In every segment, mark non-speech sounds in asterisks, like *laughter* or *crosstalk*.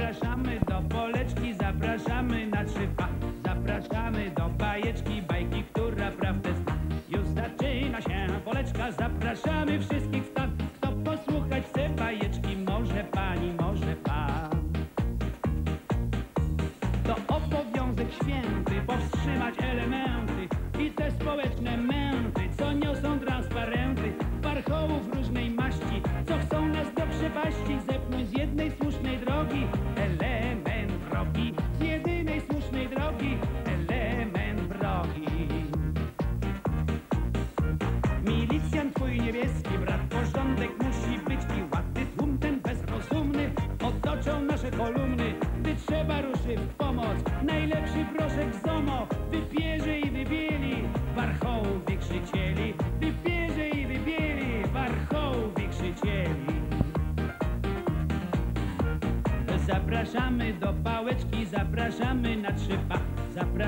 Zapraszamy do Poleczki, zapraszamy na trzypa. Zapraszamy do bajeczki, bajki, która prawdę zna. Już zaczyna się Poleczka, zapraszamy wszystkich w stan. Kto posłuchać chce bajeczki, może pani, może pan. To obowiązek święty powstrzymać elementy i te społeczne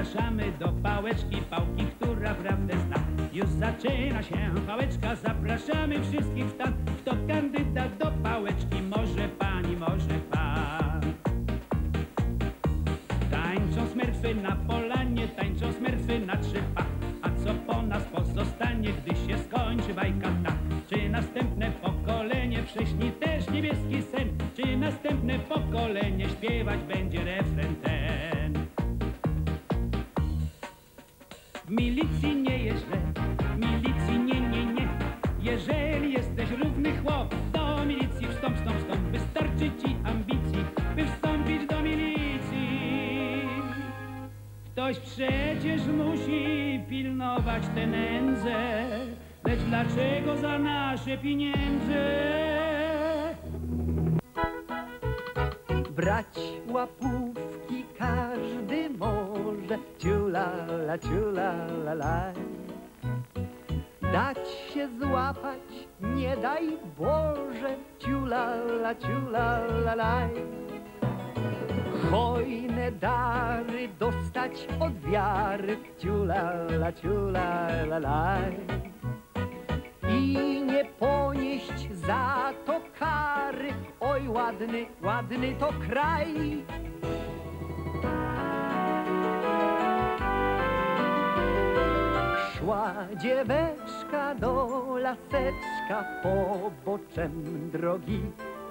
Zapraszamy do pałeczki, pałki, która prawdę zna. Już zaczyna się pałeczka, zapraszamy wszystkich w stan. Kto kandydat do pałeczki, może pani, może pan. Tańczą smerfy na polanie, tańczą smerfy na trzypa. A co po nas pozostanie, gdy się skończy bajka ta? Czy następne pokolenie prześni też niebieski sen? Czy następne pokolenie śpiewać Ktoś przecież musi pilnować tę nędzę, lecz dlaczego za nasze pieniądze? Brać łapówki każdy może, ciulala, ciulala, laj. Dać się złapać, nie daj Boże, ciulala, ciulala, laj. Hojne dary dostać od wiary, ciulala, ciulala, laj. I nie ponieść za to kary, oj ładny, ładny to kraj. Szła dzieweczka do laseczka poboczem drogi,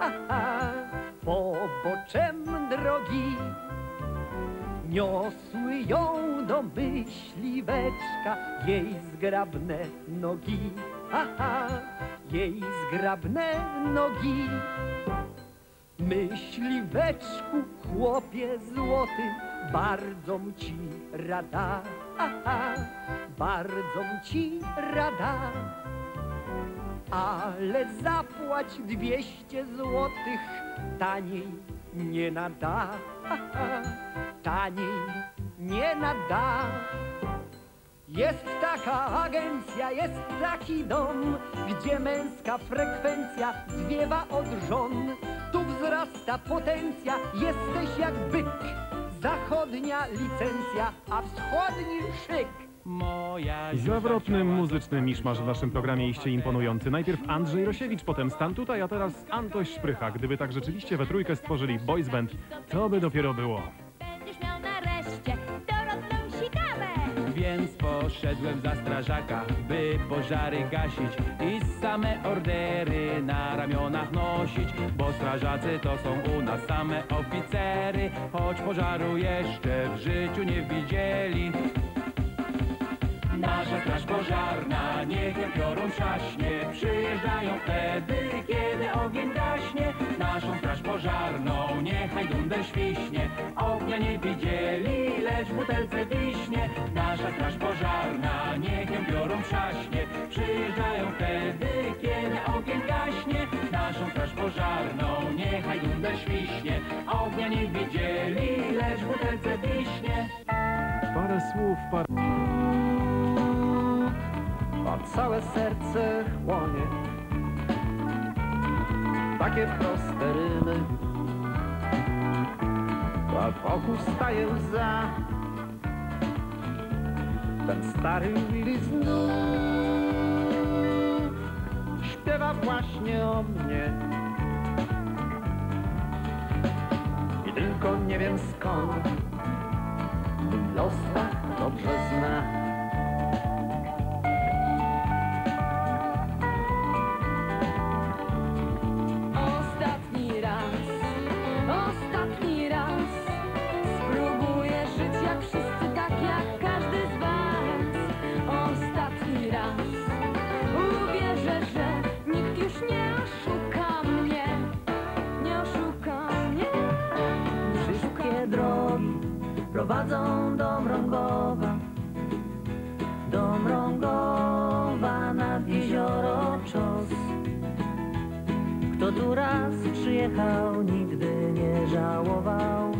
aha, poboczem drogi. Niosły ją do myśliweczka jej zgrabne nogi, aha, jej zgrabne nogi. Myśliweczku, chłopie złoty, bardzo ci rada, aha, bardzo ci rada. Ale zapłać dwieście złotych, taniej nie nada, *laughs* taniej nie nada. Jest taka agencja, jest taki dom, gdzie męska frekwencja zwiewa od żon. Tu wzrasta potencja, jesteś jak byk. Zachodnia licencja, a wschodni szyk. Moja Zawrotny muzyczny miszmasz w naszym programie iście imponujący. Najpierw Andrzej Rosiewicz, potem Stan tutaj, a teraz Antoś Szprycha. Gdyby tak rzeczywiście we trójkę stworzyli boys band, to by dopiero było. Będziesz miał nareszcie dorodną sikamę. Więc poszedłem za strażaka, by pożary gasić i same ordery na ramionach nosić, bo strażacy to są u nas same oficery, choć pożaru jeszcze w życiu nie widzieli. Nasza straż pożarna niech piorun szaśnie, przyjeżdżają wtedy, kiedy ogień gaśnie. Naszą straż pożarną niechaj dundel świśnie, ognia nie widzieli, lecz w butelce wiśnie. Nasza straż pożarna niech ją piorun trzaśnie, przyjeżdżają wtedy, kiedy ogień gaśnie. Naszą straż pożarną niechaj dundel świśnie, ognia nie widzieli, lecz w butelce wiśnie. Parę słów, parę całe serce chłonie. Takie proste rymy, a wokół staje łza. Ten stary Willy znów śpiewa właśnie o mnie. I tylko nie wiem skąd los tak dobrze zna. prowadzą do mrągowa, do mrągowa nad jezioro czos. Kto tu raz przyjechał, nigdy nie żałował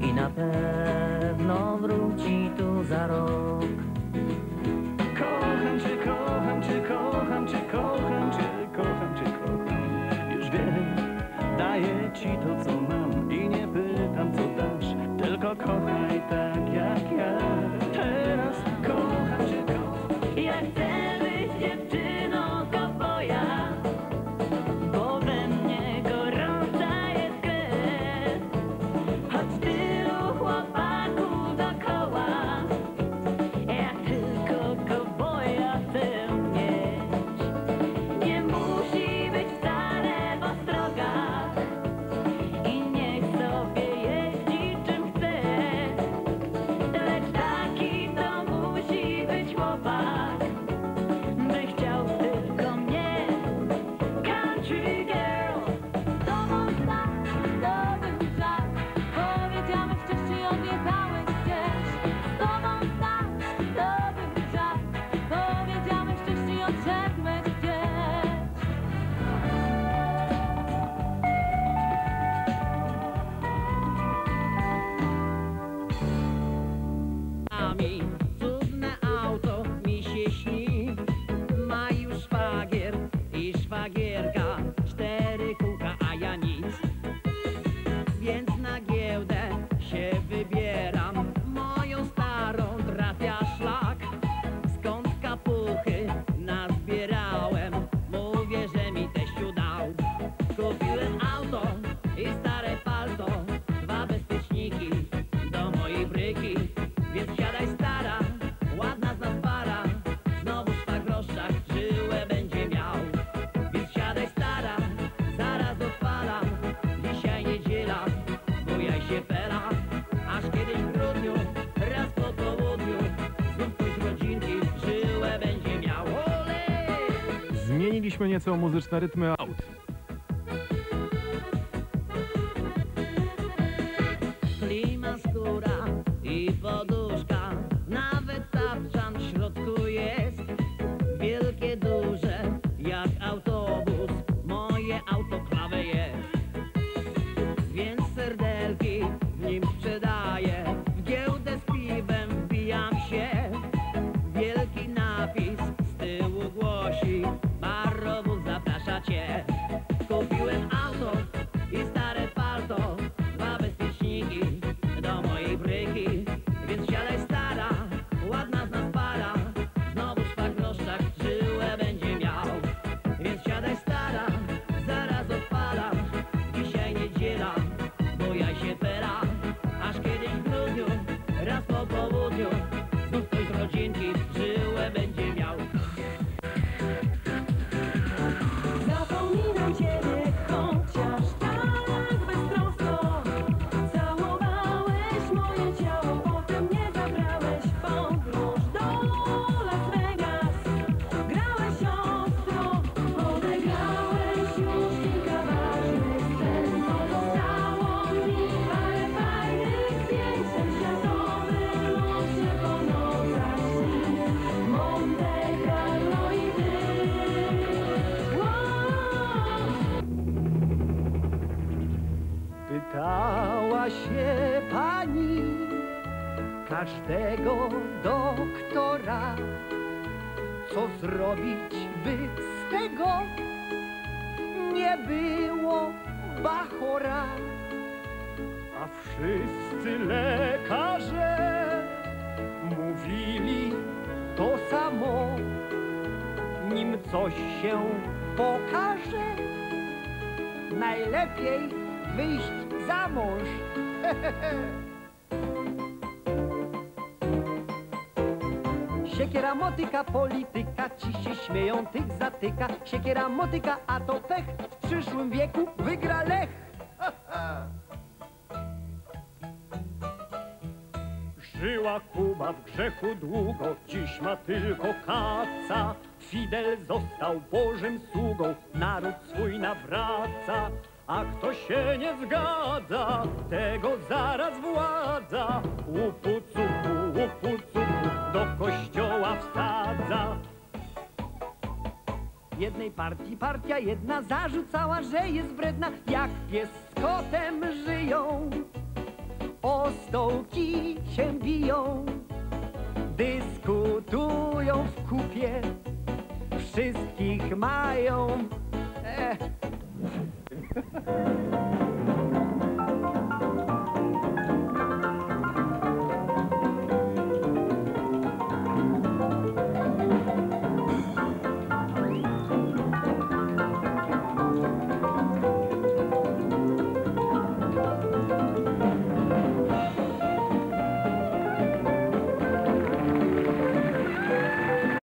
i na pewno wróci tu za rok. Kocham cię, kocham cię, kocham cię, kocham cię, kocham cię, kocham. Już wiem, daję ci to, co Zmieniliśmy nieco muzyczne rytmy aut. zrobić, by z tego nie było bachora? A wszyscy lekarze mówili to samo, nim coś się pokaże. Najlepiej wyjść za mąż. *laughs* Siekiera, motyka, polityka, ci się śmieją, tych zatyka. Siekiera, motyka, a to pech, w przyszłym wieku wygra Lech. Żyła Kuba w grzechu długo, dziś ma tylko kaca. Fidel został Bożym sługą, naród swój nawraca. A kto się nie zgadza, tego zaraz władza. Łupu cupu, łupu cupu, do kościoła wsadza. Jednej partii partia jedna zarzucała, że jest wredna, jak pies z kotem żyją. O stołki się biją, dyskutują w kupie, wszystkich mają e,